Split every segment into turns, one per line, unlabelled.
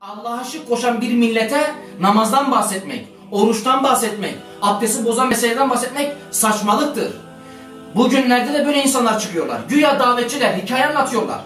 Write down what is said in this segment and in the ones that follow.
Allah'a şirk koşan bir millete namazdan bahsetmek, oruçtan bahsetmek, abdesti bozan meseleden bahsetmek saçmalıktır. Bugünlerde de böyle insanlar çıkıyorlar. Güya davetçiler, hikaye anlatıyorlar.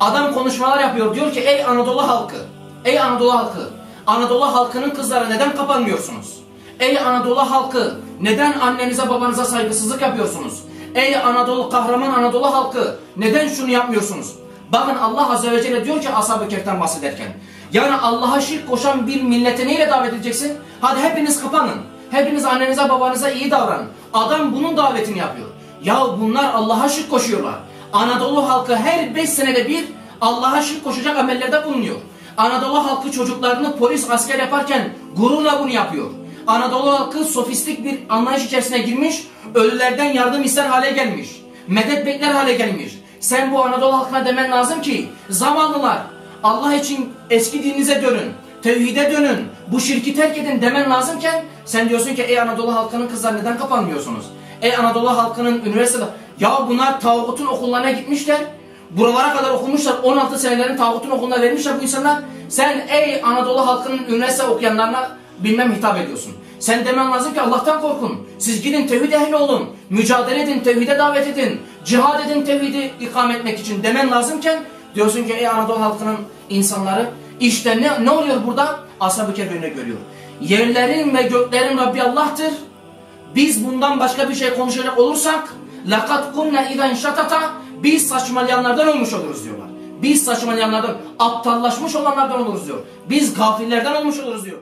Adam konuşmalar yapıyor. Diyor ki ey Anadolu halkı, ey Anadolu halkı, Anadolu halkının kızları neden kapanmıyorsunuz? Ey Anadolu halkı, neden annenize babanıza saygısızlık yapıyorsunuz? Ey Anadolu kahraman Anadolu halkı, neden şunu yapmıyorsunuz? Bakın Allah Azze ve Celle diyor ki Ashab-ı bahsederken. Yani Allah'a şirk koşan bir millete neyle davet edeceksin? Hadi hepiniz kapanın. Hepiniz annenize babanıza iyi davranın. Adam bunun davetini yapıyor. Ya bunlar Allah'a şirk koşuyorlar. Anadolu halkı her beş senede bir Allah'a şirk koşacak amellerde bulunuyor. Anadolu halkı çocuklarını polis asker yaparken gururla bunu yapıyor. Anadolu halkı sofistik bir anlayış içerisine girmiş, ölülerden yardım ister hale gelmiş. Medet bekler hale gelmiş. Sen bu Anadolu halkına demen lazım ki zamanlılar Allah için eski dininize dönün. Tevhide dönün. Bu şirki terk edin demen lazımken sen diyorsun ki ey Anadolu halkının kızlar neden kapanmıyorsunuz? Ey Anadolu halkının üniversitede ya bunlar tağutun okullarına gitmişler. Buralara kadar okumuşlar. 16 senelerin tağutun okuluna vermişler bu insanlar. Sen ey Anadolu halkının üniversite okuyanlarına bilmem hitap ediyorsun. Sen demen lazım ki Allah'tan korkun. Siz gidin tevhid ehli olun. Mücadele edin, tevhide davet edin. Cihad edin tevhidi ikam etmek için demen lazımken diyorsun ki ey Anadolu halkının insanları işte ne, ne oluyor burada? Ashab-ı Kehf'ini görüyor. Yerlerin ve göklerin Rabbi Allah'tır. Biz bundan başka bir şey konuşacak olursak lakat kunna idan şatata biz saçmalayanlardan olmuş oluruz diyorlar. Biz saçmalayanlardan, aptallaşmış olanlardan oluruz diyor. Biz gafillerden olmuş oluruz diyor.